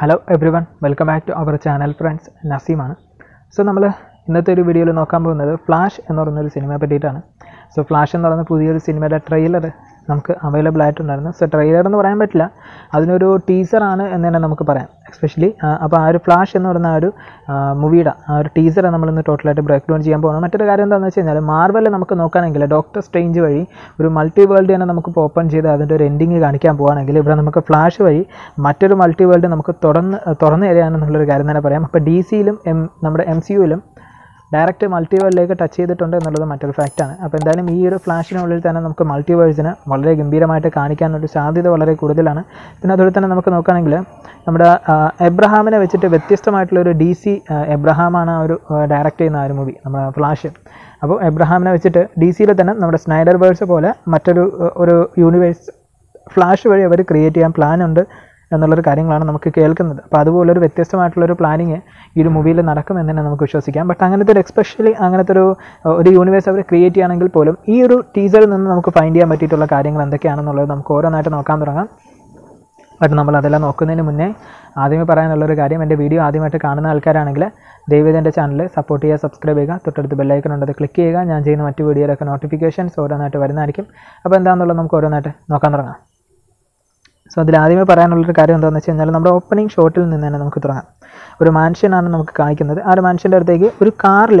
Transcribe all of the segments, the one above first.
Hello everyone welcome back to our channel friends നസീമാണ് so നമ്മൾ ഇന്നത്തെ ഒരു വീഡിയോയിൽ നോക്കാൻ പോകുന്നത് ഫ്ലാഷ് എന്ന് പറയുന്നൊരു സിനിമയെ പറ്റിയിട്ടാണ്. സോ ഫ്ലാഷ് എന്ന് പറയുന്ന പുതിയൊരു സിനിമയുടെ ട്രെയിലർ നമുക്ക് അവൈലബിൾ ആയിട്ടുണ്ടായിരുന്നു. സോ ട്രെയിലർ എന്ന് പറയാൻ പറ്റില്ല. അതിനൊരു ടീസറാണ് എന്ന് തന്നെ നമുക്ക് പറയാം. എക്സ്പെഷ്യലി അപ്പോൾ ആ ഒരു ഫ്ലാഷ് എന്ന് പറയുന്ന ആ ഒരു മൂവിയുടെ ആ ഒരു ടീസറെ നമ്മളിന്ന് ടോട്ടലായിട്ട് ബ്രേക്ക് ഡൗൺ ചെയ്യാൻ പോകണം മറ്റൊരു കാര്യം എന്താണെന്ന് വെച്ച് കഴിഞ്ഞാൽ മാർവൽ നമുക്ക് നോക്കുകയാണെങ്കിൽ ഡോക്ടർ സ്ട്രേഞ്ച് വഴി ഒരു മൾട്ടി വേൾഡ് തന്നെ നമുക്ക് ഓപ്പൺ ചെയ്ത് അതിന്റെ ഒരു എൻഡിങ് കാണിക്കാൻ പോകുകയാണെങ്കിൽ ഇവിടെ നമുക്ക് ഫ്ലാഷ് വഴി മറ്റൊരു മൾട്ടി വേൾഡ് നമുക്ക് തുറന്ന് തുറന്നു തരികയാണെന്നുള്ളൊരു കാര്യം തന്നെ പറയാം. അപ്പോൾ ഡി സിയിലും എം നമ്മുടെ എം സി യുയിലും ഡയറക്റ്റ് മൾട്ടിവേഴിലേക്ക് ടച്ച് ചെയ്തിട്ടുണ്ട് എന്നുള്ളത് മറ്റൊരു ഫാക്റ്റാണ് അപ്പോൾ എന്തായാലും ഈ ഒരു ഫ്ലാഷിനുള്ളിൽ തന്നെ നമുക്ക് മൾട്ടിവേഴ്സിന് വളരെ ഗംഭീരമായിട്ട് കാണിക്കാനൊരു സാധ്യത വളരെ കൂടുതലാണ്. പിന്നെ അതുപോലെ തന്നെ നമുക്ക് നോക്കുകയാണെങ്കിൽ നമ്മുടെ എബ്രഹാമിനെ വെച്ചിട്ട് വ്യത്യസ്തമായിട്ടുള്ള ഒരു ഡി സി എബ്രഹാമാണ് ആ ഒരു ഡയറക്റ്റ് ചെയ്യുന്ന ആ ഒരു മൂവി നമ്മുടെ ഫ്ലാഷ് അപ്പോൾ എബ്രഹാമിനെ വെച്ചിട്ട് ഡി സിയിൽ തന്നെ നമ്മുടെ സ്നൈഡർ വേഴ്സ് പോലെ മറ്റൊരു ഒരു യൂണിവേഴ്സ് ഫ്ലാഷ് വഴി അവർ ക്രിയേറ്റ് ചെയ്യാൻ പ്ലാൻ ഉണ്ട്. എന്നുള്ളൊരു കാര്യങ്ങളാണ് നമുക്ക് കേൾക്കുന്നത്. അപ്പോൾ അതുപോലൊരു വ്യത്യസ്തമായിട്ടുള്ളൊരു പ്ലാനിങ് ഈ ഒരു മൂവിയിൽ നടക്കുമെന്ന് തന്നെ നമുക്ക് വിശ്വസിക്കാം. ബട്ട് അങ്ങനത്തെ ഒരു എക്സ്പെഷ്യലി അങ്ങനത്തെ ഒരു ഒരു യൂണിവേഴ്സ് അവർ ക്രിയേറ്റ് ചെയ്യുകയാണെങ്കിൽ പോലും ഈ ഒരു ടീസറിൽ നിന്ന് നമുക്ക് ഫൈൻഡ് ചെയ്യാൻ പറ്റിയിട്ടുള്ള കാര്യങ്ങൾ എന്തൊക്കെയാണെന്നുള്ളത് നമുക്ക് ഓരോന്നായിട്ട് നോക്കാൻ തുടങ്ങാം. ബട്ട് നമ്മൾ അതെല്ലാം നോക്കുന്നതിന് മുന്നേ ആദ്യമേ പറയാനുള്ളൊരു കാര്യം എന്റെ വീഡിയോ ആദ്യമായിട്ട് കാണുന്ന ആൾക്കാരാണെങ്കിൽ ദയവേദ എന്റെ ചാനൽ സപ്പോർട്ട് ചെയ്യുക സബ്സ്ക്രൈബ് ചെയ്യുക തൊട്ടടുത്ത് ബെല്ലൈക്കൺ ഉണ്ട് ക്ലിക്ക് ചെയ്യുക. ഞാൻ ചെയ്യുന്ന മറ്റ് വീഡിയോയിലൊക്കെ നോട്ടിഫിക്കേഷൻസ് ഓരോന്നായിട്ട് വരുന്നതായിരിക്കും. അപ്പോൾ എന്താണെന്നുള്ളത് നമുക്ക് ഓരോന്നായിട്ട് നോക്കാൻ തുടങ്ങാം. സോ അതിൽ ആദ്യമേ പറയാനുള്ളൊരു കാര്യം എന്താണെന്ന് വെച്ച് കഴിഞ്ഞാൽ നമ്മുടെ ഓപ്പണിംഗ് ഷോട്ടിൽ നിന്ന് തന്നെ നമുക്ക് തുടങ്ങാം. ഒരു മാൻഷനാണ് നമുക്ക് കാണിക്കുന്നത്. ആ ഒരു മാൻഷന്റെ അടുത്തേക്ക് ഒരു കാറിൽ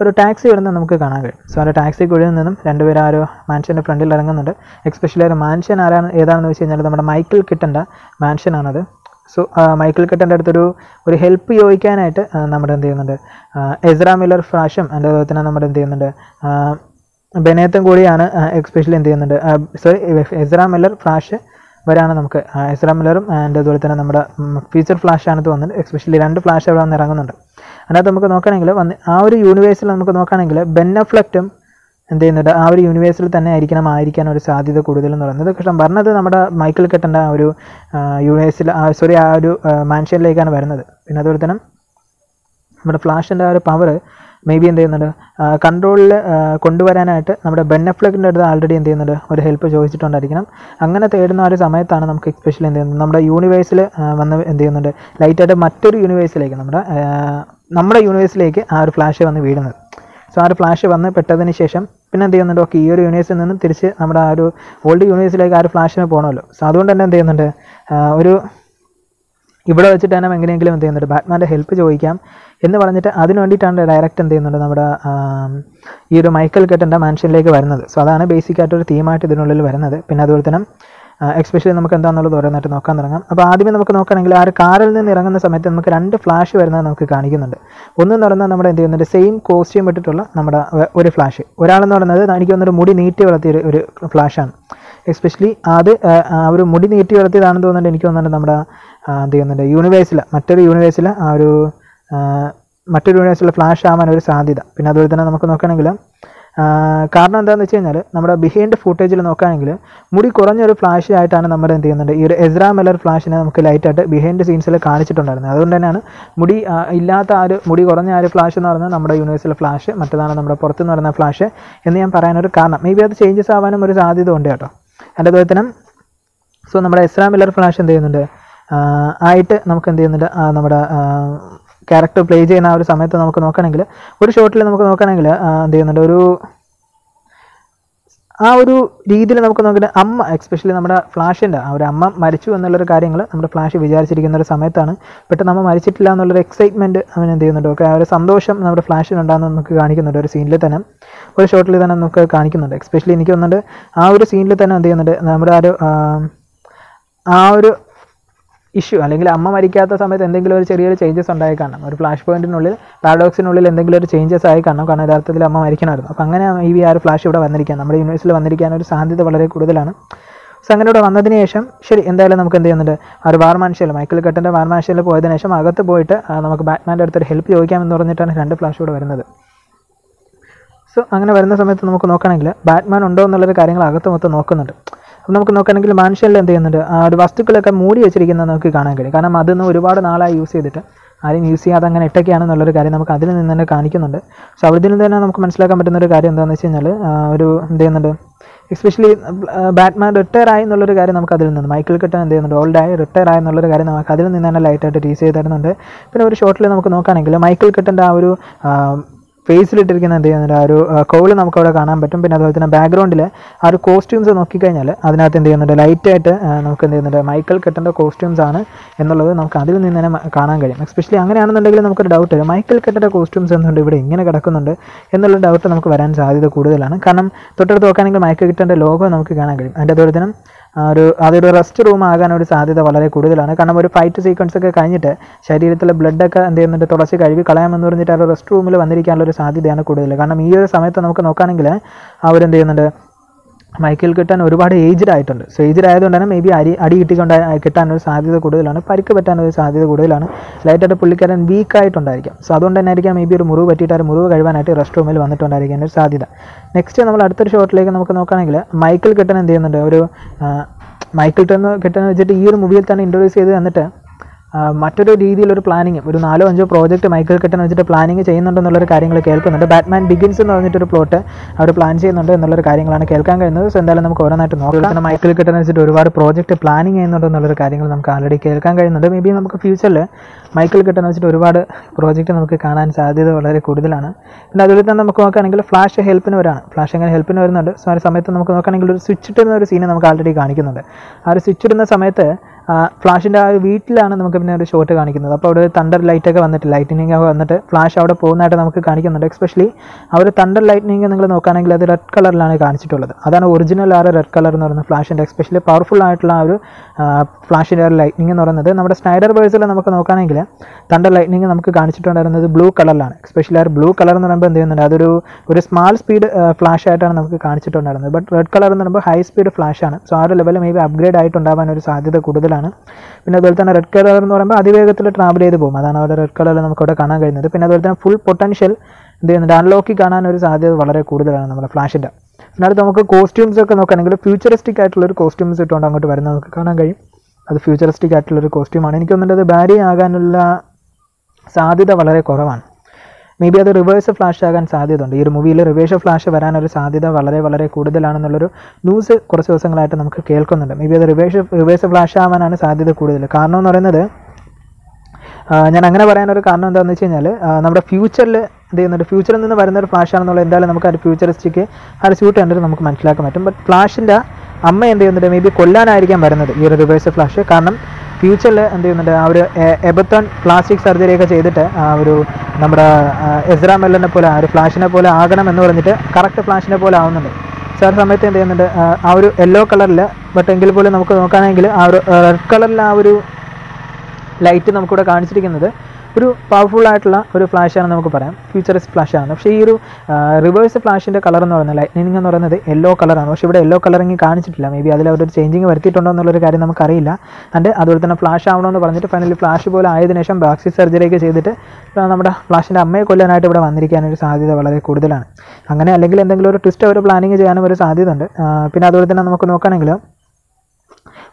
ഒരു ടാക്സി വരുന്നത് നമുക്ക് കാണാൻ കഴിയും. സോ ആ ടാക്സി കുഴിയിൽ നിന്നും രണ്ടുപേർ ആ ഒരു മാൻഷന്റെ ഫ്രണ്ടിൽ ഇറങ്ങുന്നുണ്ട്. എക്സ്പെഷ്യലി ഒരു മാൻഷൻ ആരാണ് ഏതാണെന്ന് വെച്ച് കഴിഞ്ഞാൽ നമ്മുടെ മൈക്കിൾ കിട്ടേണ്ട മാൻഷനാണത് സോ മൈക്കിൾ കിട്ടന്റെ അടുത്തൊരു ഒരു ഹെൽപ്പ് ചോദിക്കാനായിട്ട് നമ്മുടെ എന്ത് ചെയ്യുന്നുണ്ട്? എസ്രാ മില്ലർ ഫ്രാഷും എന്റെ അതുപോലെ തന്നെ നമ്മുടെ എന്ത് ചെയ്യുന്നുണ്ട്? ബെനേത്തും കൂടിയാണ് എക്സ്പെഷ്യലി എന്ത് ചെയ്യുന്നുണ്ട്? സോറി എസ്രാ മില്ലർ ഫ്രാഷ് വരാണ് നമുക്ക് എസ്ര മില്ലറും ആൻഡ് അതുപോലെ തന്നെ നമ്മുടെ ഫീച്ചർ ഫ്ലാഷ് ആണ് തോന്നുന്നത് എക്സ്പെഷ്യലി രണ്ട് ഫ്ലാഷ് അവിടെ വന്ന് ഇറങ്ങുന്നുണ്ട്. അതിനകത്ത് നമുക്ക് നോക്കുകയാണെങ്കിൽ വന്ന് ആ ഒരു യൂണിവേഴ്സിൽ നമുക്ക് നോക്കുകയാണെങ്കിൽ ബെന്നഫ്ലക്റ്റും എന്ത് ചെയ്യുന്നുണ്ട് ആ ഒരു യൂണിവേഴ്സിൽ തന്നെ ആയിരിക്കണം ആയിരിക്കാൻ ഒരു സാധ്യത കൂടുതലെന്ന് പറയുന്നത്. പക്ഷേ പറഞ്ഞത് നമ്മുടെ മൈക്കിൾ കെട്ടന്റെ ആ ഒരു യൂണിവേഴ്സിൽ സോറി ആ ഒരു മാൻഷനിലേക്കാണ് വരുന്നത്. പിന്നെ അതുപോലെ തന്നെ നമ്മുടെ ഫ്ലാഷിന്റെ ആ ഒരു പവർ മേ ബി എന്ത് ചെയ്യുന്നുണ്ട്? കൺട്രോളിൽ കൊണ്ടുവരാനായിട്ട് നമ്മുടെ ബെന്നഫ്ലക്കിന്റെ അടുത്ത് ആൾറെഡി എന്ത് ചെയ്യുന്നുണ്ട്? ഒരു ഹെൽപ്പ് ചോദിച്ചിട്ടുണ്ടായിരിക്കണം. അങ്ങനെ തേടുന്ന ഒരു സമയത്താണ് നമുക്ക് എക്സ്പെഷ്യലി എന്ത് ചെയ്യുന്നത്? നമ്മുടെ യൂണിവേഴ്സിൽ വന്ന് എന്ത് ചെയ്യുന്നുണ്ട്? ലൈറ്റായിട്ട് മറ്റൊരു യൂണിവേഴ്സിലേക്ക് നമ്മുടെ നമ്മുടെ യൂണിവേഴ്സിലേക്ക് ആ ഒരു ഫ്ലാഷ് വന്ന് വീഴുന്നത്. സോ ആ ഒരു ഫ്ലാഷ് വന്ന് പെട്ടതിന് ശേഷം പിന്നെ എന്ത് ചെയ്യുന്നുണ്ട്? ഓക്കെ ഈ ഒരു യൂണിവേഴ്സിൽ നിന്നും തിരിച്ച് നമ്മുടെ ആ ഒരു ഓൾഡ് യൂണിവേഴ്സിലേക്ക് ആ ഒരു ഫ്ലാഷിന് പോകണമല്ലോ സോ അതുകൊണ്ട് തന്നെ എന്ത് ചെയ്യുന്നുണ്ട്? ഒരു ഇവിടെ വെച്ചിട്ട് തന്നെ എങ്ങനെയെങ്കിലും എന്ത് ചെയ്യുന്നുണ്ട്? ബാറ്റ്മാന്റെ ഹെൽപ്പ് ചോദിക്കാം. എന്ന് പറഞ്ഞിട്ട് അതിന് വേണ്ടിയിട്ടാണ് ഡയറക്റ്റ് എന്ത് ചെയ്യുന്നുണ്ട് നമ്മുടെ ഈ ഒരു മൈക്കൽ കെട്ടന്റെ മാൻഷനിലേക്ക് വരുന്നത്. സോ അതാണ് ബേസിക് ആയിട്ടൊരു തീമായിട്ട് ഇതിനുള്ളിൽ വരുന്നത്. പിന്നെ അതുപോലെ തന്നെ എക്സ്പെഷ്യലി നമുക്ക് എന്താണെന്നുള്ളത് ഓരോന്നായിട്ട് നോക്കാൻ തുടങ്ങാം. അപ്പോൾ ആദ്യമേ നമുക്ക് നോക്കുകയാണെങ്കിൽ ആ ഒരു കാറിൽ നിന്ന് ഇറങ്ങുന്ന സമയത്ത് നമുക്ക് രണ്ട് ഫ്ലാഷ് വരുന്നത് നമുക്ക് കാണിക്കുന്നുണ്ട്. ഒന്നെന്ന് പറയുന്നത് നമ്മുടെ എന്ത് ചെയ്യുന്നുണ്ട്? സെയിം കോസ്റ്റ്യൂം ഇട്ടിട്ടുള്ള നമ്മുടെ ഒരു ഫ്ലാഷ് ഒരാളെന്ന് പറയുന്നത് എനിക്ക് വന്നൊരു മുടി നീട്ടി വളർത്തിയ ഒരു ഫ്ലാഷാണ് എക്സ്പെഷ്യലി അത് ആ ഒരു മുടി നീട്ടി വളർത്തിയതാണെന്ന് തോന്നുന്നുണ്ട് എനിക്ക് തോന്നുന്നുണ്ട് നമ്മുടെ എന്ത് ചെയ്യുന്നുണ്ട്? യൂണിവേഴ്സിലെ മറ്റൊരു യൂണിവേഴ്സിലെ ആ ഒരു മറ്റൊരു യൂണിവേഴ്സിൽ ഫ്ലാഷ് ആവാൻ ഒരു സാധ്യത. പിന്നെ അതുപോലെ തന്നെ നമുക്ക് നോക്കുകയാണെങ്കിൽ കാരണം എന്താണെന്ന് വെച്ച് കഴിഞ്ഞാൽ നമ്മുടെ ബിഹൈൻഡ് ഫുട്ടേജിൽ നോക്കുകയാണെങ്കിൽ മുടി കുറഞ്ഞൊരു ഫ്ലാഷ് ആയിട്ടാണ് നമ്മൾ എന്ത് ചെയ്യുന്നുണ്ട്? ഈ ഒരു എസ്ര മെലർ ഫ്ലാഷിനെ നമുക്ക് ലൈറ്റായിട്ട് ബിഹൈൻഡ് സീൻസിൽ കാണിച്ചിട്ടുണ്ടായിരുന്നത്. അതുകൊണ്ട് തന്നെയാണ് മുടി ഇല്ലാത്ത ആ ഒരു മുടി കുറഞ്ഞ ആ ഒരു ഫ്ലാഷ് എന്ന് പറയുന്നത് നമ്മുടെ യൂണിവേഴ്സിലെ ഫ്ലാഷ് മറ്റേതാണ് നമ്മുടെ പുറത്തുനിന്ന് പറയുന്ന ഫ്ലാഷ് എന്ന് ഞാൻ പറയാനൊരു കാരണം. മേ ബി അത് ചേഞ്ചസ് ആവാനും ഒരു സാധ്യത ഉണ്ട് കേട്ടോ. അതിന്റെ അതുപോലെ തന്നെ സോ നമ്മുടെ എസ്ര മില്ലർ ഫ്ലാഷ് എന്ത് ചെയ്യുന്നുണ്ട്? ആയിട്ട് നമുക്ക് എന്ത് ചെയ്യുന്നുണ്ട്? നമ്മുടെ ക്യാരക്ടർ പ്ലേ ചെയ്യുന്ന ആ ഒരു സമയത്ത് നമുക്ക് നോക്കുകയാണെങ്കിൽ ഒരു ഷോട്ടിൽ നമുക്ക് നോക്കുകയാണെങ്കിൽ എന്ത് ചെയ്യുന്നുണ്ട്? ഒരു ആ ഒരു രീതിയിൽ നമുക്ക് നോക്കിയിട്ട് അമ്മ എക്സ്പെഷ്യലി നമ്മുടെ ഫ്ലാഷിന്റെ ആ ഒരു അമ്മ മരിച്ചു എന്നുള്ളൊരു കാര്യങ്ങൾ നമ്മുടെ ഫ്ലാഷ് വിചാരിച്ചിരിക്കുന്ന ഒരു സമയത്താണ്. പെട്ടെന്ന് അമ്മ മരിച്ചിട്ടില്ല എന്നുള്ളൊരു എക്സൈറ്റ്മെന്റ് അവൻ എന്ത് ചെയ്യുന്നുണ്ട്? ഒക്കെ ആ ഒരു സന്തോഷം നമ്മുടെ ഫ്ലാഷിനുണ്ടാകുന്ന നമുക്ക് കാണിക്കുന്നുണ്ട് ഒരു സീനിൽ തന്നെ. ഒരു ഷോട്ടിൽ തന്നെ നമുക്ക് കാണിക്കുന്നുണ്ട്. എക്സ്പെഷ്യലി എനിക്ക് തോന്നുന്നുണ്ട് ആ ഒരു സീനിൽ തന്നെ എന്ത് ചെയ്യുന്നുണ്ട്? നമ്മുടെ ആ ഒരു ആ ഒരു ഇഷ്യൂ അല്ലെങ്കിൽ അമ്മ മരിക്കാത്ത സമയത്ത് എന്തെങ്കിലും ഒരു ചെറിയൊരു ചേഞ്ചസ് ഉണ്ടായി കാണണം. ഒരു ഫ്ലാഷ് പോയിന്റിനുള്ളിൽ പാഡോക്സിനുള്ളിൽ എന്തെങ്കിലും ഒരു ചേഞ്ചസ് ആയി കാണണം. കാരണം യഥാർത്ഥത്തിൽ അമ്മ മരിക്കണമായിരുന്നു. അപ്പോൾ അങ്ങനെ ഈ ആ ഒരു ഫ്ലാഷ് ഇവിടെ വന്നിരിക്കാൻ നമ്മുടെ യൂണിവേഴ്സിൽ വന്നിരിക്കാൻ ഒരു സാധ്യത വളരെ കൂടുതലാണ്. സോ അങ്ങനെ ഇവിടെ വന്നതിന് ശേഷം ശരി എന്തായാലും നമുക്ക് എന്ത് ചെയ്യുന്നുണ്ട്? ആ ഒരു വാർമാൻഷ്യൽ മൈക്കിൾ കട്ടന്റെ വാർമാൻഷ്യൽ പോയതിനു ശേഷം അകത്ത് പോയിട്ട് നമുക്ക് ബാറ്റ്മാന്റെ അടുത്തൊരു ഹെൽപ്പ് ചോദിക്കാമെന്ന് പറഞ്ഞിട്ടാണ് രണ്ട് ഫ്ലാഷ് ഇവിടെ വരുന്നത്. സോ അങ്ങനെ വരുന്ന സമയത്ത് നമുക്ക് നോക്കുകയാണെങ്കിൽ ബാറ്റ്മാൻ ഉണ്ടോ എന്നുള്ളൊരു കാര്യങ്ങൾ അകത്ത് മൊത്തം നോക്കുന്നുണ്ട്. അപ്പോൾ നമുക്ക് നോക്കുകയാണെങ്കിൽ മാൻഷനിൽ എന്ത് ചെയ്യുന്നുണ്ട്? ഒരു വസ്തുക്കളൊക്കെ മൂടി വെച്ചിരിക്കുന്നത് നമുക്ക് കാണാൻ കഴിയും. കാരണം അതൊന്നും ഒരുപാട് നാളായി യൂസ് ചെയ്തിട്ട് ആരും യൂസ് ചെയ്യാതെ അങ്ങനെ ഇട്ടൊക്കെയാണെന്നുള്ളൊരു കാര്യം നമുക്ക് അതിൽ നിന്ന് തന്നെ കാണിക്കുന്നുണ്ട്. സോ അവിടെ നിന്ന് തന്നെ നമുക്ക് മനസ്സിലാക്കാൻ പറ്റുന്ന ഒരു കാര്യം എന്താണെന്ന് വെച്ച് കഴിഞ്ഞാൽ ഒരു എന്ത് ചെയ്യുന്നുണ്ട്? എസ്പെഷ്യലി ബാറ്റ്മാൻ റിട്ടയർ ആയി എന്നുള്ളൊരു കാര്യം നമുക്ക് അതിൽ നിന്ന് മൈക്കിൾ കിട്ടൻ എന്ത് ചെയ്യുന്നുണ്ട്? ഓൾഡ് ആയി റിട്ടയർ ആയി എന്നുള്ളൊരു കാര്യം നമുക്ക് അതിൽ നിന്ന് തന്നെ ലൈറ്റായിട്ട് ടീസ് ചെയ്ത് തരുന്നുണ്ട്. പിന്നെ ഒരു ഷോട്ടിൽ നമുക്ക് നോക്കുകയാണെങ്കിൽ മൈക്കിൾ കിട്ടന്റെ ആ ഒരു ഫേസിലിട്ടിരിക്കുന്ന എന്ത് ചെയ്യുന്നുണ്ട് ആ ഒരു കോൾ നമുക്ക് അവിടെ കാണാൻ പറ്റും. പിന്നെ അതുപോലെ തന്നെ ബാക്ക്ഗ്രൗണ്ടിൽ ആ ഒരു കോസ്റ്റ്യൂംസ് നോക്കിക്കഴിഞ്ഞാൽ അതിനകത്ത് എന്ത് ചെയ്യുന്നുണ്ട് ലൈറ്റായിട്ട് നമുക്ക് എന്ത് ചെയ്യുന്നുണ്ട് മൈക്കിൾ കെട്ടന്റെ കോസ്റ്റ്യൂംസ് ആണ് എന്നുള്ളത് നമുക്ക് അതിൽ നിന്ന് തന്നെ കാണാൻ കഴിയും. എസ്പെഷ്യലി അങ്ങനെയാണെന്നുണ്ടെങ്കിൽ നമുക്കൊരു ഡൗട്ട് വരും. മൈക്കിൾ കെട്ടന്റെ കോസ്റ്റ്യൂംസ് എന്നുണ്ട് ഇവിടെ ഇങ്ങനെ കിടക്കുന്നുണ്ട് എന്നുള്ള ഡൗട്ട് നമുക്ക് വരാൻ സാധ്യത കൂടുതലാണ്. കാരണം തൊട്ടടുത്ത് നോക്കുകയാണെങ്കിൽ മൈക്കിൾ കെട്ടന്റെ ലോഗോ നമുക്ക് കാണാൻ കഴിയും. അതിന്റെ അതുപോലെ തന്നെ ഒരു അതൊരു റെസ്റ്റ് റൂം ആകാൻ ഒരു സാധ്യത വളരെ കൂടുതലാണ്. കാരണം ഒരു ഫൈറ്റ് സീക്വൻസ് ഒക്കെ കഴിഞ്ഞിട്ട് ശരീരത്തിലെ ബ്ലഡൊക്കെ എന്ത് ചെയ്യുന്നുണ്ട്? തുടച്ച് കഴുകി കളയാമെന്ന് പറഞ്ഞിട്ട് ആ റെസ്റ്റ് റൂമിൽ വന്നിരിക്കാനുള്ള ഒരു സാധ്യതയാണ് കൂടുതൽ. കാരണം ഈ ഒരു സമയത്ത് നമുക്ക് നോക്കുകയാണെങ്കിൽ അവരെന്ത് ചെയ്യുന്നുണ്ട്? മൈക്കിൾ കിട്ടാൻ ഒരുപാട് ഏജ്ഡ് ആയിട്ടുണ്ട്. സോ ഏജ്ഡ് ആയതുകൊണ്ട് തന്നെ മേ ബി അരി അടി കിട്ടിക്കൊണ്ട് കിട്ടാനൊരു സാധ്യത കൂടുതലാണ്. പരിക്ക് പറ്റാനൊരു സാധ്യത കൂടുതലാണ്. ലൈറ്റായിട്ട് പുള്ളിക്കാരൻ വീക്ക് ആയിട്ടുണ്ടായിരിക്കാം. സോ അതുകൊണ്ട് തന്നെ ആയിരിക്കാം മേ ബി ഒരു മുറിവ് പറ്റിയിട്ട് ആ മുറിവ് കഴിവാനായിട്ട് റെസ്റ്റ് റൂമിൽ വന്നിട്ടുണ്ടായിരിക്കാൻ ഒരു സാധ്യത. നെക്സ്റ്റ് നമ്മൾ അടുത്തൊരു ഷോട്ടിലേക്ക് നമുക്ക് നോക്കുകയാണെങ്കിൽ മൈക്കിൾ കിട്ടൻ എന്ത് ചെയ്യുന്നുണ്ട്? ഒരു മൈക്കിൾ ടെന്ന് കിട്ടുന്ന വെച്ചിട്ട് ഈ ഒരു മൂവിയിൽ തന്നെ ഇൻട്രൊഡ്യൂസ് ചെയ്ത് തന്നിട്ട് മറ്റൊരു രീതിയിലൊരു പ്ലാനിങ് ഒരു നാലോ അഞ്ചോ പ്രോജക്റ്റ് മൈക്കിൾ കിട്ടൻ വെച്ചിട്ട് പ്ലാനിങ് ചെയ്യുന്നുണ്ടെന്നുള്ളൊരു കാര്യങ്ങൾ കേൾക്കുന്നുണ്ട്. ബാറ്റ്മാൻ ബിഗിൻസ് എന്ന് പറഞ്ഞിട്ടൊരു പ്ലോട്ട് അവർ പ്ലാൻ ചെയ്യുന്നുണ്ട് എന്നുള്ളൊരു കാര്യങ്ങളാണ് കേൾക്കാൻ കഴിയുന്നത്. സോ എന്തായാലും നമുക്ക് ഓരോന്നായിട്ട് നോക്കാം. പിന്നെ മൈക്കിൾ കിട്ടൻ വെച്ചിട്ട് ഒരുപാട് പ്രോജക്റ്റ് പ്ലാനിങ് ചെയ്യുന്നുണ്ടെന്നുള്ളൊരു കാര്യങ്ങൾ നമുക്ക് ആൾറെഡി കേൾക്കാൻ കഴിയുന്നുണ്ട്. മേ ബി നമുക്ക് ഫ്യൂച്ചറിൽ മൈക്കിൾ കിട്ടൻ വെച്ചിട്ട് ഒരുപാട് പ്രോജക്റ്റ് നമുക്ക് കാണാൻ സാധ്യത വളരെ കൂടുതലാണ്. പിന്നെ അതുപോലെ തന്നെ നമുക്ക് നോക്കുകയാണെങ്കിൽ ഫ്ലാഷ് ഹെൽപ്പിന് വരാണ്. ഫ്ലാഷ് എങ്ങനെ ഹെൽപ്പിന് വരുന്നുണ്ട്? സോ ആ സമയത്ത് നമുക്ക് നോക്കുകയാണെങ്കിൽ ഒരു സ്വിച്ച് ഇട്ടുന്ന ഒരു സീനെ നമുക്ക് ആൾറെഡി കാണിക്കുന്നുണ്ട്. ആ ഒരു സ്വിച്ച് ഇടുന്ന സമയത്ത് ഫ്ലാഷിന്റെ ആ വീട്ടിലാണ് നമുക്ക് പിന്നെ ഒരു ഷോട്ട് കാണിക്കുന്നത്. അപ്പോൾ അവിടെ തണ്ടർ ലൈറ്റൊക്കെ വന്നിട്ട് ലൈറ്റിനിങ് ഒക്കെ വന്നിട്ട് ഫ്ലാഷ് അവിടെ പോകുന്നതായിട്ട് നമുക്ക് കാണിക്കുന്നുണ്ട്. എക്സ്പെഷ്യലി ഒരു തണ്ടർ ലൈറ്റിനിങ് നിങ്ങൾ നോക്കുകയാണെങ്കിൽ അത് റെഡ് കളറിലാണ് കാണിച്ചിട്ടുള്ളത്. അതാണ് ഒറിജിനൽ ആ റെഡ് കളർ എന്ന് പറയുന്നത് ഫ്ലാഷിന്റെ എക്സ്പെഷ്യലി പവർഫുൾ ആയിട്ടുള്ള ആ ഒരു ഫ്ലാഷിന്റെ ഒരു ലൈറ്റിനിങ് എന്ന് പറയുന്നത് നമ്മുടെ സ്നൈഡർ ബേഴ്സിൽ നമുക്ക് നോക്കുകയാണെങ്കിൽ തണ്ടർ ലൈറ്റിനിങ് നമുക്ക് കാണിച്ചിട്ടുണ്ടായിരുന്നത് ബ്ലൂ കളറിലാണ് എക്സ്പെഷ്യലി ആ ബ്ലൂ കളർ എന്ന് പറയുമ്പോൾ എന്ത് ചെയ്യുന്നുണ്ട്? അതൊരു ഒരു സ്മാൾ സ്പീഡ് ഫ്ലാഷ് ആയിട്ടാണ് നമുക്ക് കാണിച്ചിട്ടുണ്ടായിരുന്നത്. ബട്ട് റെഡ് കളർ എന്ന് പറയുമ്പോൾ ഹൈ സ്പീഡ് ഫ്ലാഷ് ആണ്. സോ ആ ഒരു ലെവൽ മേ ബി അപ്ഗ്രേഡ് ആയിട്ടുണ്ടാവാൻ ഒരു സാധ്യത കൂടുതലാണ്. പിന്നെ അതുപോലെ തന്നെ റെഡ് കളർ എന്ന് പറയുമ്പോൾ അതിവേഗത്തിൽ ട്രാവൽ ചെയ്ത് പോകും. അതാണ് അവിടെ റെഡ് നമുക്ക് അവിടെ കാണാൻ കഴിയുന്നത്. പിന്നെ അതുപോലെ തന്നെ ഫുൾ പൊട്ടൻഷ്യൽ എന്ത് ചെയ്യുന്നുണ്ട്? അൺലോക്കി കാണാൻ ഒരു സാധ്യത വളരെ കൂടുതലാണ് നമ്മുടെ ഫ്ലാഷിന്റെ പിന്നെ അടുത്ത് നമുക്ക് കോസ്റ്റ്യൂംസ് ഒക്കെ നോക്കുകയാണെങ്കിൽ ഫ്യൂച്ചറിസ്റ്റിക് ആയിട്ടുള്ള ഒരു കോസ്റ്റ്യൂംസ് ഇട്ടുകൊണ്ട് അങ്ങോട്ട് വരുന്നത് നമുക്ക് കാണാൻ കഴിയും. അത് ഫ്യൂച്ചറിസ്റ്റിക് ആയിട്ടുള്ളൊരു കോസ്റ്റ്യൂമാണ് എനിക്ക് തോന്നുന്നത് ബാരി ആകാനുള്ള സാധ്യത വളരെ കുറവാണ്. മേ ബി അത് റിവേഴ്സ് ഫ്ലാഷ് ആകാൻ സാധ്യതയുണ്ട്. ഈ ഒരു മൂവിയിൽ റിവേഴ്സ് ഫ്ലാഷ് വരാനൊരു സാധ്യത വളരെ വളരെ കൂടുതലാണെന്നുള്ളൊരു ന്യൂസ് കുറച്ച് ദിവസങ്ങളായിട്ട് നമുക്ക് കേൾക്കുന്നുണ്ട്. മേ ബി അത് റിവേഴ്സ് റിവേഴ്സ് ഫ്ലാഷ് ആവാനാണ് സാധ്യത കൂടുതൽ. കാരണം എന്ന് പറയുന്നത് ഞാൻ അങ്ങനെ പറയാനൊരു കാരണം എന്താണെന്ന് വെച്ച് കഴിഞ്ഞാൽ നമ്മുടെ ഫ്യൂച്ചറിൽ എന്ത് ചെയ്യുന്നുണ്ട്? ഫ്യൂച്ചറിൽ നിന്ന് വരുന്ന ഒരു ഫ്ലാഷ് ആണെന്നുള്ള എന്തായാലും നമുക്ക് ആ ഫ്യൂച്ചറിസ്റ്റിക്ക് ആ ഒരു സ്യൂട്ട് കണ്ടിട്ട് നമുക്ക് മനസ്സിലാക്കാൻ പറ്റും. ബട്ട് ഫ്ലാഷിന്റെ അമ്മ എന്ത് ചെയ്യുന്നുണ്ട്? മേ ബി കൊല്ലാനായിരിക്കാം വരുന്നത് ഈ ഒരു റിവേഴ്സ് ഫ്ലാഷ് കാരണം ഫ്യൂച്ചറിൽ എന്ത് ചെയ്യുന്നുണ്ട്? ആ ഒരു എബത്തോൺ പ്ലാസ്റ്റിക് സർജറിയൊക്കെ ചെയ്തിട്ട് ആ ഒരു നമ്മുടെ എസ്ര പോലെ ആ ഒരു ഫ്ലാഷിനെ പോലെ ആകണം എന്ന് പറഞ്ഞിട്ട് കറക്റ്റ് ഫ്ലാഷിനെ പോലെ ആവുന്നുണ്ട്. ആ സമയത്ത് എന്ത് ചെയ്യുന്നുണ്ട്? ആ ഒരു യെല്ലോ കളറിൽ ബട്ട് എങ്കിൽ പോലും നമുക്ക് നോക്കുകയാണെങ്കിൽ ആ ഒരു റെഡ് കളറിൽ ആ ഒരു ലൈറ്റ് നമുക്കിവിടെ കാണിച്ചിരിക്കുന്നത്. ഒരു പവർഫുൾ ആയിട്ടുള്ള ഒരു ഫ്ലാഷാണ് നമുക്ക് പറയാം. ഫ്യൂച്ചറിസ്റ്റ് ഫ്ലാഷാണ് പക്ഷേ ഈ ഒരു റിവേഴ്സ് ഫ്ലാഷിന്റെ കളർ എന്ന് പറയുന്നത് ലൈറ്റ്നിങ് എന്ന് പറയുന്നത് യെല്ലോ കളറാണ് പക്ഷേ ഇവിടെ യെല്ലോ കളറിങ് കാണിച്ചിട്ടില്ല. മേ ബി അതിൽ അവരൊരു ചേഞ്ചിങ് വരുത്തിയിട്ടുണ്ടോ എന്നുള്ളൊരു കാര്യം നമുക്കറിയില്ല. ആൻഡ് അതുപോലെ തന്നെ ഫ്ലാഷ് ആവണമെന്ന് പറഞ്ഞിട്ട് ഫൈനലി ഫ്ലാഷ് പോലെ ആയതിനു ശേഷം ബാക്സി സർജറി ഒക്കെ ചെയ്തിട്ട് നമ്മുടെ ഫ്ലാഷിന്റെ അമ്മയെ കൊല്ലാനായിട്ട് ഇവിടെ വന്നിരിക്കാനൊരു സാധ്യത വളരെ കൂടുതലാണ്. അങ്ങനെ അല്ലെങ്കിൽ എന്തെങ്കിലും ഒരു ട്വിസ്റ്റ് അവർ പ്ലാനിങ് ചെയ്യാനും ഒരു സാധ്യത ഉണ്ട് പിന്നെ അതുപോലെ തന്നെ നമുക്ക് നോക്കുകയാണെങ്കിൽ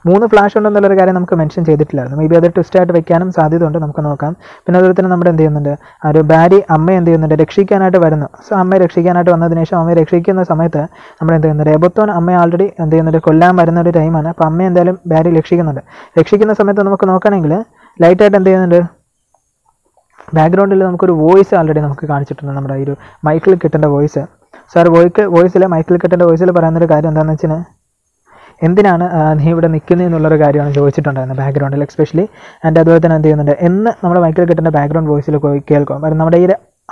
മൂന്ന് ഫ്ലാഷ് ഉണ്ടെന്നുള്ളൊരു കാര്യം നമുക്ക് മെൻഷൻ ചെയ്തിട്ടില്ലായിരുന്നു. മേ ബി അത് ട്വിസ്റ്റ് ആയിട്ട് വെക്കാനും സാധ്യത ഉണ്ട് നമുക്ക് നോക്കാം. പിന്നെ അതുപോലെ തന്നെ നമ്മുടെ എന്ത് ചെയ്യുന്നുണ്ട്? ആ ഒരു ബാരി അമ്മ എന്ത് ചെയ്യുന്നുണ്ട്? രക്ഷിക്കാനായിട്ട് വരുന്നു. സോ അമ്മയെ രക്ഷിക്കാനായിട്ട് വന്നതിന് ശേഷം അമ്മയെ രക്ഷിക്കുന്ന സമയത്ത് നമ്മൾ എന്ത് ചെയ്യുന്നുണ്ട്? എബത്തോൻ അമ്മ ആൾറെഡി എന്ത് ചെയ്യുന്നുണ്ട്? കൊല്ലാൻ വരുന്ന ഒരു ടൈമാണ് അപ്പോൾ അമ്മ എന്തായാലും ബാരി രക്ഷിക്കുന്നുണ്ട്. രക്ഷിക്കുന്ന സമയത്ത് നമുക്ക് നോക്കുകയാണെങ്കിൽ ലൈറ്റായിട്ട് എന്ത് ചെയ്യുന്നുണ്ട്? ബാക്ക്ഗ്രൗണ്ടിൽ നമുക്കൊരു വോയിസ് ആൾറെഡി നമുക്ക് കാണിച്ചിട്ടുണ്ട് നമ്മുടെ ഈ ഒരു മൈക്കിൾ കിട്ടേണ്ട വോയിസ് സാർ വോയിക്ക് വോയിസിൽ മൈക്കിൾ കിട്ടേണ്ട വോയിസിൽ പറയുന്നൊരു കാര്യം എന്താണെന്ന് വെച്ചാൽ എന്തിനാണ് നീ ഇവിടെ നിൽക്കുന്നത് എന്നുള്ളൊരു കാര്യമാണ് ചോദിച്ചിട്ടുണ്ടായിരുന്നത് ബാക്ക്ഗ്രൗണ്ടിൽ എക്സ്പെഷ്യലി ആൻഡ് അതുപോലെ തന്നെ എന്ത് ചെയ്യുന്നുണ്ട്. എന്ന് നമ്മുടെ മൈക്കിൾ കിട്ടുന്ന ബാക്ക്ഗ്രൗണ്ട് വോയിസിൽ കേൾക്കും. നമ്മുടെ ഈ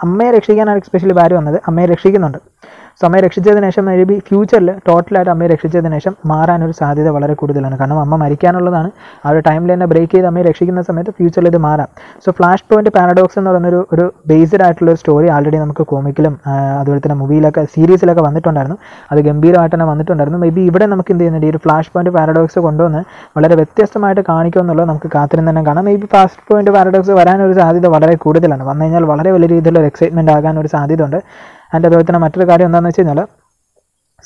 അമ്മയെ രക്ഷിക്കാനാണ് എക്സ്പെഷ്യലി ഭാര്യ വന്നത്. അമ്മയെ രക്ഷിക്കുന്നുണ്ട്. സോ അമ്മയെ രക്ഷിച്ചതിന് ശേഷം മേ ബി ഫ്യൂച്ചറിൽ ടോട്ടലായിട്ട് അമ്മയെ രക്ഷിച്ചതിന് ശേഷം മാറാനൊരു സാധ്യത വളരെ കൂടുതലാണ്. കാരണം അമ്മ മരിക്കാനുള്ളതാണ്. ആ ഒരു ടൈമിൽ തന്നെ ബ്രേക്ക് ചെയ്ത് അമ്മയെ രക്ഷിക്കുന്ന സമയത്ത് ഫ്യൂച്ചറിൽ ഇത് മാറാം. സോ ഫ്ലാഷ് പോയിന്റ് പാരഡോക്സ് എന്ന് പറയുന്നൊരു ഒരു ബേസ്ഡ് ആയിട്ടുള്ള ഒരു സ്റ്റോറി ആൾറെഡി നമുക്ക് കോമിക്കിലും അതുപോലെ തന്നെ മൂവിയിലൊക്കെ സീരീസിലൊക്കെ വന്നിട്ടുണ്ടായിരുന്നു. അത് ഗംഭീരമായിട്ട് തന്നെ വന്നിട്ടുണ്ടായിരുന്നു. മേ ബി ഇവിടെ നമുക്ക് എന്ത് ചെയ്യുന്നുണ്ട്? ഈ ഒരു ഫ്ലാഷ് പോയിന്റ് പാരഡോക്സ് കൊണ്ടുവന്ന് വളരെ വ്യത്യസ്തമായിട്ട് കാണിക്കുമെന്നുള്ളത് നമുക്ക് കാത്തിരുന്ന് തന്നെ കാണാം. മേ ബി ഫാസ്റ്റ് പോയിന്റ് പാരഡോക്സ് വരാനൊരു സാധ്യത വളരെ കൂടുതലാണ്. വന്നു കഴിഞ്ഞാൽ വളരെ വലിയ രീതിയിലുള്ള ഒരു എക്സൈറ്റ്മെന്റ് ആകാൻ ഒരു സാധ്യത ആൻഡ് അതുപോലെ തന്നെ മറ്റൊരു കാര്യം എന്താണെന്ന് വെച്ച് കഴിഞ്ഞാൽ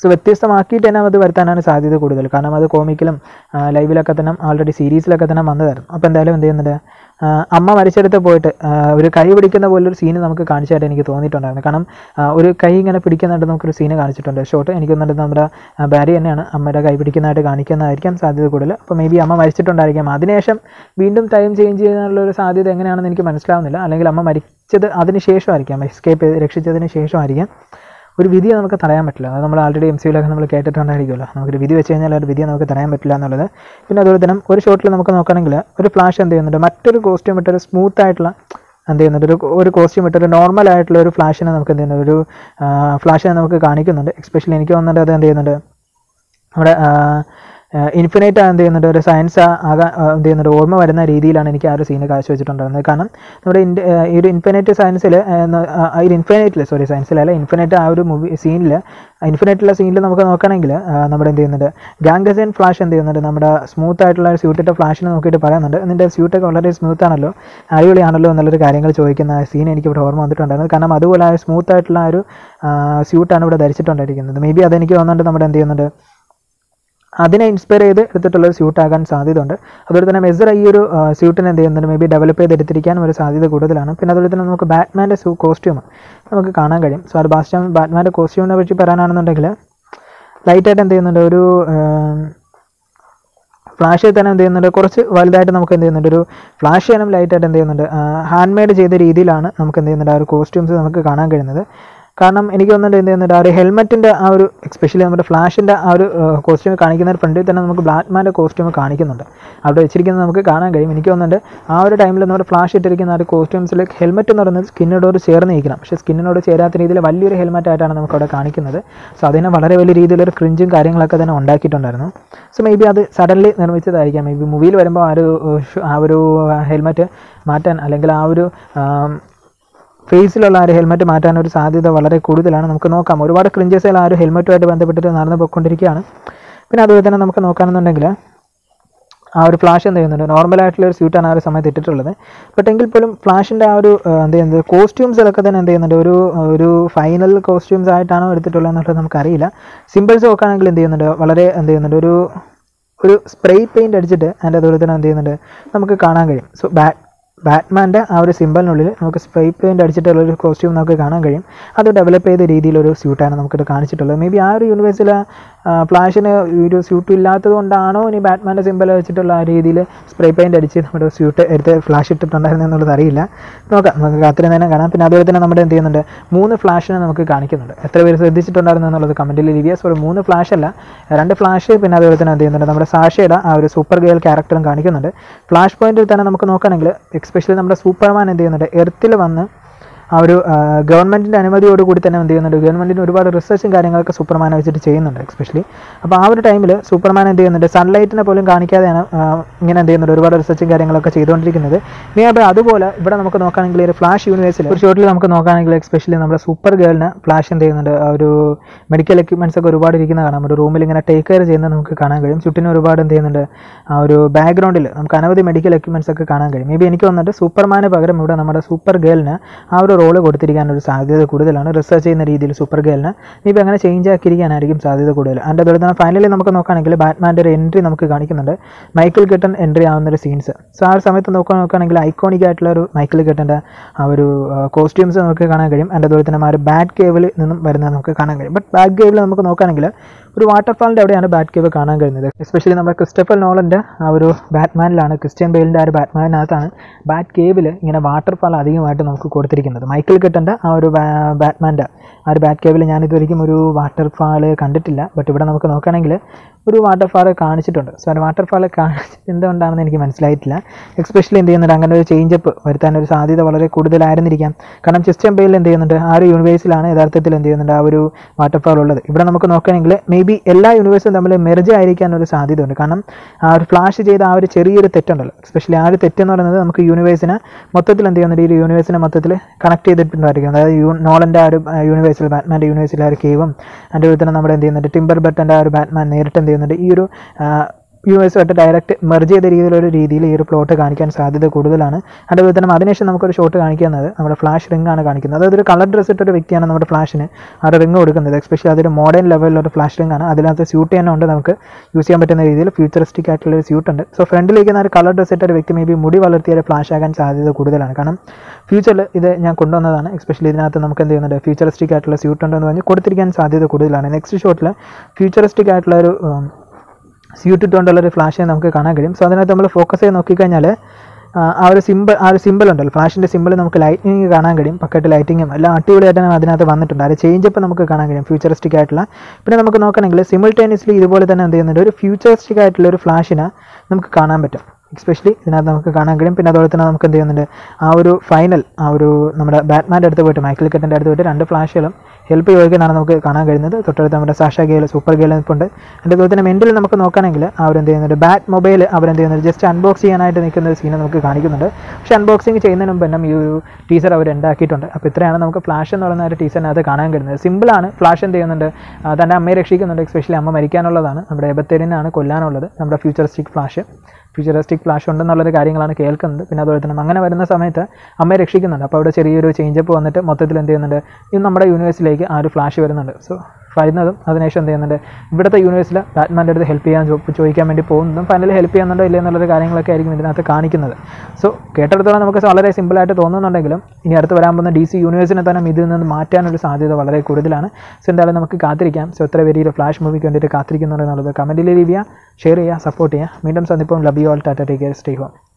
സോ വ്യത്യസ്തമാക്കിയിട്ട് തന്നെ അത് വരുത്താനാണ് സാധ്യത കൂടുതൽ. കാരണം അത് കോമിക്കിലും ലൈവിലൊക്കെ തന്നെ ആൾറെഡി സീരീസിലൊക്കെ തന്നെ വന്നതായിരുന്നു. അപ്പോൾ എന്തായാലും എന്ത് ചെയ്യുന്നുണ്ട്? അമ്മ മരിച്ചെടുത്ത് പോയിട്ട് ഒരു കൈ പിടിക്കുന്ന പോലൊരു സീന് നമുക്ക് കാണിച്ചായിട്ട് എനിക്ക് തോന്നിയിട്ടുണ്ടായിരുന്നു. കാരണം ഒരു കൈ ഇങ്ങനെ പിടിക്കുന്നുണ്ട് നമുക്കൊരു സീന് കാണിച്ചിട്ടുണ്ട്. ഷോട്ട് എനിക്ക് തോന്നുന്നുണ്ട് നമ്മുടെ ഭാര്യ തന്നെയാണ് അമ്മയുടെ കൈ പിടിക്കുന്നതായിട്ട് കാണിക്കുന്നതായിരിക്കാം സാധ്യത കൂടുതൽ. അപ്പോൾ മേ ബി അമ്മ മരിച്ചിട്ടുണ്ടായിരിക്കാം. അതിനുശേഷം വീണ്ടും ടൈം ചേഞ്ച് ചെയ്യാനുള്ള ഒരു സാധ്യത എങ്ങനെയാണെന്ന് എനിക്ക് മനസ്സിലാവുന്നില്ല. അല്ലെങ്കിൽ അമ്മ മരിച്ചത് അതിന് ശേഷമായിരിക്കാം. എസ്കേപ്പ് രക്ഷിച്ചതിന് ശേഷമായിരിക്കാം. ഒരു വിധിയെ നമുക്ക് തടയാൻ പറ്റില്ല. അത് നമ്മൾ ആൾറെഡി എം സിയിലൊക്കെ നമ്മൾ കേട്ടിട്ടുണ്ടായിരിക്കുമല്ലോ. നമുക്കൊരു വിധി വെച്ച് കഴിഞ്ഞാൽ ഒരു വിധിയെ നമുക്ക് തടയാൻ പറ്റില്ല എന്നുള്ളത്. പിന്നെ അതുപോലെ തന്നെ ഒരു ഷോട്ടിൽ നമുക്ക് നോക്കുകയാണെങ്കിൽ ഒരു ഫ്ലാഷ് എന്ത് ചെയ്യുന്നുണ്ട്? മറ്റൊരു കോസ്റ്റ്യൂം ഇട്ടൊരു സ്മൂത്ത് ആയിട്ടുള്ള എന്ത് ചെയ്യുന്നുണ്ട്? ഒരു ഒരു കോസ്റ്റ്യൂം ഇട്ട് ഒരു നോർമൽ ആയിട്ടുള്ള ഒരു ഫ്ലാഷിനെ നമുക്ക് എന്ത് ചെയ്യുന്നുണ്ട്? ഒരു ഫ്ലാഷിനെ നമുക്ക് കാണിക്കുന്നുണ്ട്. എക്സ്പെഷ്യലി എനിക്ക് തോന്നുന്നുണ്ട് അത് എന്ത് ചെയ്യുന്നുണ്ട്? നമ്മുടെ ഇൻഫിനൈറ്റ് എന്ത് ചെയ്യുന്നുണ്ട് ഒരു സയൻസ് ആകാൻ എന്ത് ചെയ്യുന്നുണ്ട് ഓർമ്മ വരുന്ന രീതിയിലാണ് എനിക്ക് ആ ഒരു സീന് കാഴ്ചവെച്ചിട്ടുണ്ടായിരുന്നത് കാരണം നമ്മുടെ ഈ ഒരു ഇൻഫിനൈറ്റ് സയൻസിൽ ഈ ഇൻഫിനൈറ്റിൽ സോറി സയൻസിലല്ല ഇൻഫിനൈറ്റ് ആ ഒരു മൂവി സീനിൽ ഇൻഫിനൈറ്റുള്ള സീനിൽ നമുക്ക് നോക്കുകയാണെങ്കിൽ നമ്മുടെ എന്ത് ചെയ്യുന്നുണ്ട്? ഗാംഗസൈൻ ഫ്ലാഷ് എന്ത് ചെയ്യുന്നുണ്ട്? നമ്മുടെ സ്മൂത്ത് ആയിട്ടുള്ള ഒരു സ്യൂട്ടിന്റെ ഫ്ലാഷിനെ നോക്കിയിട്ട് പറയുന്നുണ്ട്. നിന്റെ സ്യൂട്ടൊക്കെ വളരെ സ്മൂത്ത് ആണല്ലോ അടിപൊളിയാണല്ലോ എന്നുള്ളൊരു കാര്യങ്ങൾ ചോദിക്കുന്ന ആ സീൻ എനിക്ക് ഇവിടെ ഓർമ്മ വന്നിട്ടുണ്ടായിരുന്നു. കാരണം അതുപോലെ ആ സ്മൂത്ത് ആയിട്ടുള്ള ഒരു സ്യൂട്ടാണ് ഇവിടെ ധരിച്ചിട്ടുണ്ടായിരിക്കുന്നത് മേ ബി അതെനിക്ക് തോന്നുന്നുണ്ട് നമ്മുടെ എന്ത് ചെയ്യുന്നുണ്ട്? അതിനെ ഇൻസ്പയർ ചെയ്ത് എടുത്തിട്ടുള്ള ഒരു സ്യൂട്ട് ആകാൻ സാധ്യതയുണ്ട്. അതുപോലെ തന്നെ മെസർ ഈ ഒരു സ്യൂട്ടിനെ എന്ത് ചെയ്യുന്നുണ്ട്? മേ ബി ഡെവലപ്പ് ചെയ്ത് എടുത്തിരിക്കാനും ഒരു സാധ്യത കൂടുതലാണ്. പിന്നെ അതുപോലെ തന്നെ നമുക്ക് ബാറ്റ്മാന്റെ കോസ്റ്റ്യൂം നമുക്ക് കാണാൻ കഴിയും. സോ അത് ബാസ്റ്റ്യൂം ബാറ്റ്മാന്റെ കോസ്റ്റ്യൂമിനെ പറ്റി പറയാനാണെന്നുണ്ടെങ്കിൽ ലൈറ്റായിട്ട് എന്ത് ചെയ്യുന്നുണ്ട്? ഒരു ഫ്ലാഷിൽ തന്നെ എന്ത് ചെയ്യുന്നുണ്ട്? കുറച്ച് വലുതായിട്ട് നമുക്ക് എന്ത് ചെയ്യുന്നുണ്ട്? ഒരു ഫ്ലാഷ് ചെയ്യാനും ലൈറ്റായിട്ട് എന്ത് ചെയ്യുന്നുണ്ട്? ഹാൻഡ് മെയ്ഡ് ചെയ്ത രീതിയിലാണ് നമുക്ക് എന്ത് ചെയ്യുന്നുണ്ട്? ആ ഒരു കോസ്റ്റ്യൂംസ് നമുക്ക് കാണാൻ കഴിയുന്നത്. കാരണം എനിക്ക് തോന്നുന്നുണ്ട് എന്ത് ചെയ്യുന്നുണ്ട് ആ ഒരു ഹെൽമെറ്റിന്റെ ആ ഒരു എക്സ്പെഷ്യലി നമ്മുടെ ഫ്ലാഷിന്റെ ആ ഒരു കോസ്റ്റ്യൂം കാണിക്കുന്ന ഫ്രണ്ടിൽ തന്നെ നമുക്ക് ബ്ലാക്ക്മാന്റെ കോസ്റ്റ്യൂം കാണിക്കുന്നുണ്ട്. അവിടെ വെച്ചിരിക്കുന്നത് നമുക്ക് കാണാൻ കഴിയും. എനിക്ക് തോന്നുന്നുണ്ട് ആ ഒരു ടൈമിൽ നമ്മുടെ ഫ്ലാഷ് ഇട്ടിരിക്കുന്ന ആ ഒരു കോസ്റ്റ്യൂംസിൽ ഹെൽമെറ്റ് എന്ന് പറയുന്നത് സ്കിന്നിനോട് ചേർന്ന് നിൽക്കണം. പക്ഷേ സ്കിന്നിനോട് ചേരാത്ത രീതിയിൽ വലിയൊരു ഹെൽമെറ്റ് ആയിട്ടാണ് നമുക്ക് അവിടെ കാണിക്കുന്നത്. സോ അതിനെ വളരെ വലിയ രീതിയിലൊരു ക്രിഞ്ചും കാര്യങ്ങളൊക്കെ തന്നെ ഉണ്ടാക്കിയിട്ടുണ്ടായിരുന്നു. സോ മേ ബി അത് സഡൻലി നിർമ്മിച്ചതായിരിക്കാം. മേ ബി മൂവിയിൽ വരുമ്പോൾ ആ ഒരു ആ ഒരു ഹെൽമെറ്റ് മാറ്റാൻ അല്ലെങ്കിൽ ആ ഒരു ഫേസിലുള്ള ആ ഒരു ഹെൽമെറ്റ് മാറ്റാൻ ഒരു സാധ്യത വളരെ കൂടുതലാണ്. നമുക്ക് നോക്കാം. ഒരുപാട് ക്രിഞ്ചസുകൾ ആ ഒരു ഹെൽമെറ്റുമായിട്ട് ബന്ധപ്പെട്ടിട്ട് നടന്നു പോയിക്കൊണ്ടിരിക്കുകയാണ്. പിന്നെ അതുപോലെ തന്നെ നമുക്ക് നോക്കുകയാണെന്നുണ്ടെങ്കിൽ ആ ഒരു ഫ്ലാഷ് എന്ത് ചെയ്യുന്നുണ്ട്? നോർമലായിട്ടുള്ള ഒരു സ്യൂട്ടാണ് ആ ഒരു സമയത്ത് ഇട്ടിട്ടുള്ളത്. ബട്ട് എങ്കിൽ പോലും ഫ്ലാഷിന്റെ ആ ഒരു എന്ത് ചെയ്യുന്നത്? കോസ്റ്റ്യൂംസിലൊക്കെ തന്നെ എന്ത് ചെയ്യുന്നുണ്ട്? ഒരു ഒരു ഫൈനൽ കോസ്റ്റ്യൂംസ് ആയിട്ടാണോ എടുത്തിട്ടുള്ളത് എന്നുള്ളത് നമുക്കറിയില്ല. സിമ്പിൾസ് നോക്കുകയാണെങ്കിൽ എന്ത് ചെയ്യുന്നുണ്ട്? വളരെ എന്ത് ചെയ്യുന്നുണ്ട്? ഒരു ഒരു സ്പ്രേ പെയിന്റ് അടിച്ചിട്ട് അതിന്റെ അതുപോലെ തന്നെ എന്ത് ചെയ്യുന്നുണ്ട്? നമുക്ക് കാണാൻ കഴിയും. സോ ബാറ്റ് ബാറ്റ്മാന്റെ ആ ഒരു സിമ്പിളിനുള്ളിൽ നമുക്ക് സ്പ്രൈ പെയിന്റ് അടിച്ചിട്ടുള്ള ഒരു കോസ്റ്റ്യൂം നമുക്ക് കാണാൻ കഴിയും. അത് ഡെവലപ്പ് ചെയ്ത രീതിയിലൊരു സ്യൂട്ടാണ് നമുക്കിത് കാണിച്ചിട്ടുള്ളത്. മേ ബി ആ ഒരു യൂണിവേഴ്സിൽ ഫ്ലാഷിന് ഒരു സ്യൂട്ട് ഇല്ലാത്തത് കൊണ്ടാണോ ഇനി ബാറ്റ്മാന്റെ സിമ്പിൾ വെച്ചിട്ടുള്ള ആ രീതിയിൽ സ്പ്രേ പെയിന്റ് അടിച്ച് നമ്മുടെ സ്യൂട്ട് എടുത്ത് ഫ്ലാഷ് ഇട്ടിട്ടുണ്ടായിരുന്നു എന്നുള്ളത് അറിയില്ല. നോക്കാം നമുക്ക് അത്രയും തന്നെ കാണാം. പിന്നെ അതുപോലെ തന്നെ നമ്മുടെ എന്ത് ചെയ്യുന്നുണ്ട്? മൂന്ന് ഫ്ലാഷിനെ നമുക്ക് കാണിക്കുന്നുണ്ട്. എത്ര പേര് ശ്രദ്ധിച്ചിട്ടുണ്ടായിരുന്നു എന്നുള്ളത് കമന്റിൽ ലിവിയ ഒരു മൂന്ന് ഫ്ലാഷ് അല്ല രണ്ട് ഫ്ലാഷ് പിന്നെ അതുപോലെ തന്നെ എന്ത് ചെയ്യുന്നുണ്ട്? നമ്മുടെ സാഷയുടെ ആ ഒരു സൂപ്പർ ഗേൾ ക്യാരക്ടറും കാണിക്കുന്നുണ്ട്. ഫ്ലാഷ് പോയിന്റിൽ തന്നെ നമുക്ക് നോക്കുകയാണെങ്കിൽ എക്സ്പെഷ്യലി നമ്മുടെ സൂപ്പർമാൻ എന്ത് ചെയ്യുന്നുണ്ട്? എർത്തിൽ വന്ന് ആ ഒരു ഗവൺമെന്റിന്റെ അനുമതിയോടുകൂടി തന്നെ എന്ത് ചെയ്യുന്നുണ്ട്? ഗവൺമെന്റിന് ഒരുപാട് റിസർച്ചും കാര്യങ്ങളൊക്കെ സൂപ്പർമാനെ വെച്ചിട്ട് ചെയ്യുന്നുണ്ട് എക്സ്പെഷ്യലി അപ്പോൾ ആ ഒരു ടൈമിൽ സൂപ്പർമാൻ എന്ത് ചെയ്യുന്നുണ്ട്? സൺലൈറ്റിനെ പോലും കാണിക്കാതെയാണ് ഇങ്ങനെ എന്ത് ചെയ്യുന്നുണ്ട്? ഒരുപാട് റിസർച്ചും കാര്യങ്ങളൊക്കെ ചെയ്തുകൊണ്ടിരിക്കുന്നത്. ഇനി അപ്പോൾ അതുപോലെ ഇവിടെ നമുക്ക് നോക്കുകയാണെങ്കിൽ ഒരു ഫ്ലാഷ് യൂണിവേഴ്സിൽ ഒരു ഷോട്ടിൽ നമുക്ക് നോക്കുകയാണെങ്കിൽ എക്സ്പെഷ്യലി നമ്മുടെ സൂപ്പർ ഗേളിന് ഫ്ലാഷ് എന്ത് ചെയ്യുന്നുണ്ട്? ആ ഒരു മെഡിക്കൽ എക്യുപ്മെന്റ്സ് ഒക്കെ ഒരുപാട് ഇരിക്കുന്ന കാണാം. ഒരു റൂമിൽ ഇങ്ങനെ ടേക്ക് കെയർ ചെയ്യുന്നത് നമുക്ക് കാണാൻ കഴിയും. ചുറ്റിനും ഒരുപാട് എന്ത് ചെയ്യുന്നുണ്ട്? ആ ഒരു ബാക്ക്ഗ്രൗണ്ടിൽ നമുക്ക് അനവധി മെഡിക്കൽ എക്യുപ്മെന്റ്സ് ഒക്കെ കാണാൻ കഴിയും. മേ ബി എനിക്ക് വന്നിട്ട് സൂപ്പർമാന് പകരം ഇവിടെ നമ്മുടെ സൂപ്പർ ഗേളിന് ആ ഒരു റോൾ കൊടുത്തിരിക്കാൻ ഒരു സാധ്യത കൂടുതലാണ്. റിസർച്ച് ചെയ്യുന്ന രീതിയിൽ സൂപ്പർ ഗേലിന് ഇനിയിപ്പോൾ അങ്ങനെ ചേഞ്ച് ആക്കിയിരിക്കാനായിരിക്കും സാധ്യത കൂടുതൽ. അതിന്റെ അതുപോലെ തന്നെ ഫൈനലി നമുക്ക് നോക്കുകയാണെങ്കിൽ ബാറ്റ്മാന്റെ ഒരു എൻട്രി നമുക്ക് കാണിക്കുന്നുണ്ട്. മൈക്കിൾ കെട്ടൻ എൻട്രി ആവുന്ന ഒരു സീൻസ് സോ ആ ഒരു സമയത്ത് നോക്കുക നോക്കുകയാണെങ്കിൽ ഐക്കോണിക് ആയിട്ടുള്ള ഒരു മൈക്കിൾ കെട്ടന്റെ ആ ഒരു കോസ്റ്റ്യൂംസ് നമുക്ക് കാണാൻ കഴിയും. അതിന്റെ അതുപോലെ തന്നെ ആ ഒരു ബാറ്റ് കേവിൽ നിന്നും വരുന്നത് നമുക്ക് കാണാൻ കഴിയും. ബട്ട് ബാറ്റ് കേവിൽ നമുക്ക് നോക്കുകയാണെങ്കിൽ ഒരു വാട്ടർഫാളിന്റെ അവിടെയാണ് ബാറ്റ് കേവ് കാണാൻ കഴിയുന്നത് എസ്പെഷ്യലി നമ്മുടെ ക്രിസ്റ്റഫർ നോളന്റെ ആ ഒരു ബാറ്റ്മാനിലാണ് ക്രിസ്ത്യൻ ബെയിലിന്റെ ആ ഒരു ബാറ്റ്മാനകത്താണ് ബാറ്റ് കേവിൽ ഇങ്ങനെ വാട്ടർഫാൾ അധികമായിട്ട് നമുക്ക് കൊടുത്തിരിക്കുന്നത്. മൈക്കിൾ കെട്ടന്റെ ആ ഒരു ബാറ്റ്മാന്റെ ആ ഒരു ബാറ്റ് കേവിൽ ഞാൻ ഇതുവരെയും ഒരു വാട്ടർഫാൾ കണ്ടിട്ടില്ല. ബട്ട് ഇവിടെ നമുക്ക് നോക്കുകയാണെങ്കിൽ ഒരു വാട്ടർഫാൾ കാണിച്ചിട്ടുണ്ട്. സോ ഒരു വാട്ടർഫാൾ കാണിച്ചത് എന്തുകൊണ്ടാണെന്ന് എനിക്ക് മനസ്സിലായിട്ടില്ല. എക്സ്പെഷ്യലി എന്ത് ചെയ്യുന്നുണ്ട്? അങ്ങനെ ഒരു ചേഞ്ചപ്പ് വരുത്താൻ ഒരു സാധ്യത വളരെ കൂടുതലായിരുന്നിരിക്കാം. കാരണം ചെസ്റ്റ് ബെയിൽ എന്ത് ചെയ്യുന്നുണ്ട്? ആ ഒരു യൂണിവേഴ്സിലാണ് യഥാർത്ഥത്തിൽ എന്ത് ചെയ്യുന്നുണ്ട്? ആ ഒരു വാട്ടർഫാൾ ഉള്ളത്. ഇവിടെ നമുക്ക് നോക്കുകയാണെങ്കിൽ മേ ബി എല്ലാ യൂണിവേഴ്സും തമ്മിൽ മെർജ് ആയിരിക്കാൻ ഒരു സാധ്യതയുണ്ട്. കാരണം ആ ഒരു ഫ്ലാഷ് ചെയ്ത ആ ഒരു ചെറിയൊരു തെറ്റുണ്ടല്ലോ. എസ്പെഷ്യലി ആ ഒരു തെറ്റെന്ന് പറയുന്നത് നമുക്ക് യൂണിവേഴ്സിനെ മൊത്തത്തിൽ എന്ത് ചെയ്യുന്നുണ്ട്? ഈ യൂണിവേഴ്സിനെ മൊത്തത്തിൽ കണക്ട് ചെയ്തിട്ടുണ്ടായിരിക്കും. അതായത് യൂ നോളന്റെ ആ ഒരു യൂണിവേഴ്സിൽ ബാറ്റ്മാന്റെ യൂണിവേഴ്സിലെ ആ ഒരു കേവും അതിന്റെ തന്നെ നമ്മുടെ എന്ത് ചെയ്യുന്നുണ്ട്? ടിംബർ ബട്ടന്റെ ആ ഒരു ബാറ്റ്മാൻ നേരിട്ട് എന്ത് ചെയ്യുന്നുണ്ട്. ഈ ഒരു ആ, യൂണിവേഴ്സുമായിട്ട് ഡയറക്റ്റ് മെർജ് ചെയ്ത രീതിയിലൊരു രീതിയിൽ ഈ ഒരു പ്ലോട്ട് കാണിക്കാൻ സാധ്യത കൂടുതലാണ്. അതുപോലെ തന്നെ അതിനുശേഷം നമുക്കൊരു ഷോട്ട് കാണിക്കുന്നത് നമ്മുടെ ഫ്ലാഷ് റിംഗ് ആണ് കാണിക്കുന്നത്. ഒരു കളർ ഡ്രസ് ഇട്ടൊരു വ്യക്തിയാണ് നമ്മുടെ ഫ്ലാഷിന് ആ റിംഗ് കൊടുക്കുന്നത്. എക്സ്പെഷ്യൽ അതൊരു മോഡേൺ ലെവലിലൊരു ഫ്ലാഷ് റിംഗ് ആണ്. അതിനകത്ത് സ്യൂട്ട് തന്നെ ഉണ്ട് നമുക്ക് യൂസ് ചെയ്യാൻ പറ്റുന്ന രീതിയിൽ ഫ്യൂച്ചറിസ്റ്റിക് ആയിട്ടുള്ള ഒരു സ്യൂട്ട് ഉണ്ട്. സോ ഫ്രണ്ടിലേക്ക് ഒരു കളർ ഡ്രസ് ഇട്ട ഒരു വ്യക്തി മേ ബി മുടി വളർത്തിയ ഒരു ഫ്ലാഷ് ആകാൻ സാധ്യത കൂടുതലാണ്. കാരണം ഫ്യൂച്ചറിൽ ഇത് ഞാൻ കൊണ്ടുവന്നതാണ്. എക്സ്പെഷ്യലി ഇതിനകത്ത് നമുക്ക് എന്ത് ചെയ്യുന്നുണ്ട്? ഫ്യൂച്ചറിസ്റ്റിക് ആയിട്ടുള്ള സ്യൂട്ട് ഉണ്ടെന്ന് പറഞ്ഞ് കൊടുത്തിരിക്കാൻ സാധ്യത കൂടുതലാണ്. നെക്സ്റ്റ് ഷോട്ടിൽ ഫ്യൂച്ചറിസ്റ്റിക് ആയിട്ടുള്ള ഒരു ഉം, സ്യൂട്ട് ഇട്ടുകൊണ്ടുള്ള ഒരു ഫ്ലാഷ് നമുക്ക് കാണാൻ കഴിയും. സോ അതിനകത്ത് നമ്മൾ ഫോക്കസ് ചെയ്ത് നോക്കിക്കഴിഞ്ഞാൽ ആ ആ ഒരു സിമ്പിൾ ആ ഒരു സിമ്പിൾ ഉണ്ടല്ലോ. ഫ്ലാഷിന്റെ സിമ്പിൾ നമുക്ക് ലൈറ്റിങ് കാണാൻ കഴിയും. പക്കറ്റ് ലൈറ്റിങ്ങും എല്ലാം അടിപൊളിയായിട്ടാണ് അതിനകത്ത് വന്നിട്ടുണ്ട്. അത് ചേഞ്ച് അപ്പം നമുക്ക് കാണാൻ കഴിയും ഫ്യൂച്ചറിസ്റ്റിക് ആയിട്ടുള്ള. പിന്നെ നമുക്ക് നോക്കണമെങ്കിൽ സിമിൾട്ടേനിയസ്ലി ഇതുപോലെ തന്നെ എന്ത് ചെയ്യുന്നുണ്ട്? ഒരു ഫ്യൂച്ചറിസ്റ്റിക് ആയിട്ടുള്ള ഒരു ഫ്ലാഷിനെ നമുക്ക് കാണാൻ പറ്റും. എക്സ്പെഷ്യലി ഇതിനകത്ത് നമുക്ക് കാണാൻ കഴിയും. പിന്നെ അതുപോലെ തന്നെ നമുക്ക് എന്ത് ചെയ്യുന്നുണ്ട്? ആ ഒരു ഫൈനൽ ആ ഒരു നമ്മുടെ ബാറ്റ്മാന്റെ അടുത്ത് പോയിട്ട് മൈക്കിൾ കെട്ടിന്റെ അടുത്ത് പോയിട്ട് രണ്ട് ഫ്ലാഷുകളും ഹെൽപ്പ് ചോദിക്കുന്നതാണ് നമുക്ക് കാണാൻ കഴിയുന്നത്. തൊട്ടടുത്ത് നമ്മുടെ സാഷ ഗെയിൽ സൂപ്പർ ഗെയിൽ നിൽപ്പുണ്ട്. എന്റെ അതുപോലെ തന്നെ മെന്റിൽ നമുക്ക് നോക്കുകയാണെങ്കിൽ അവരെന്ത് ചെയ്യുന്നുണ്ട്? ബാറ്റ് മൊബൈൽ അവരെന്ത് ചെയ്യുന്നുണ്ട്? ജസ്റ്റ് അൺബോക്സ് ചെയ്യാനായിട്ട് നിൽക്കുന്ന ഒരു സീനെ നമുക്ക് കാണിക്കുന്നുണ്ട്. പക്ഷേ അൺബോക്സിങ് ചെയ്യുന്നതിന് മുമ്പ് തന്നെ ഈ ഒരു ടീസർ അവർ ഉണ്ടാക്കിയിട്ടുണ്ട്. അപ്പോൾ ഇത്രയാണ് നമുക്ക് ഫ്ലാഷ് എന്ന് പറയുന്ന ഒരു ടീച്ചറിനകത്ത് കാണാൻ കഴിയുന്നത്. സിമ്പിളാണ് ഫ്ലാഷ് എന്ത് ചെയ്യുന്നുണ്ട്? തന്റെ അമ്മയെ രക്ഷിക്കുന്നുണ്ട്. എസ്പെഷ്യലി അമ്മ മരിക്കാനുള്ളതാണ്. നമ്മുടെ എബത്തേരിനാണ് കൊല്ലാനുള്ളത്. നമ്മുടെ ഫ്യൂച്ചറിസ്റ്റിക് ഫ്ലാഷ് ഫ്യൂച്ചറിസ്റ്റിക് ഫ്ലാഷ് ഉണ്ടെന്നുള്ളൊരു കാര്യങ്ങളാണ് കേൾക്കുന്നത്. പിന്നെ അതുപോലെ തന്നെ അങ്ങനെ വരുന്ന സമയത്ത് അമ്മയെ രക്ഷിക്കുന്നുണ്ട്. അപ്പോൾ അവിടെ ചെറിയൊരു ചേഞ്ചപ്പ് വന്നിട്ട് മൊത്തത്തിൽ എന്ത് ചെയ്യുന്നുണ്ട്? ഇത് നമ്മുടെ യൂണിവേഴ്സിലേക്ക് ആ ഒരു ഫ്ലാഷ് വരുന്നുണ്ട്. സോ വരുന്നതും അതിനുശേഷം എന്ത് ചെയ്യുന്നുണ്ട്? ഇവിടുത്തെ യൂണിവേഴ്സിൽ ബാറ്റ്മാന്റെ അടുത്ത് ഹെൽപ്പ് ചെയ്യാൻ ചോദിക്കാൻ വേണ്ടി പോകുന്നതും ഫൈനലി ഹെൽപ്പ് ചെയ്യുന്നുണ്ടോ ഇല്ല എന്നുള്ളൊരു കാര്യങ്ങളൊക്കെ ആയിരിക്കും ഇതിനകത്ത് കാണിക്കുന്നത്. സോ കേട്ടെടുത്തോളം നമുക്ക് വളരെ സിമ്പിളായിട്ട് തോന്നുന്നുണ്ടെങ്കിലും ഇനി അടുത്ത് വരാൻ പോകുന്ന ഡി സി യൂണിവേഴ്സിനെ തന്നെ ഇതിൽ നിന്ന് മാറ്റാനൊരു സാധ്യത വളരെ കൂടുതലാണ്. സോ എന്തായാലും നമുക്ക് കാത്തിരിക്കാം. സോ എത്ര പേര് ഫ്ലാഷ് മൂവിക്ക് വേണ്ടിയിട്ട് കാത്തിരിക്കുന്നുണ്ടെന്നുള്ളത് കമന്റിൽ ലീവ് ചെയ്യുക ഷെയർ ചെയ്യുക സപ്പോർട്ട് ചെയ്യുക. വീണ്ടും സന്ദിപ്പം love you all tata take care stay home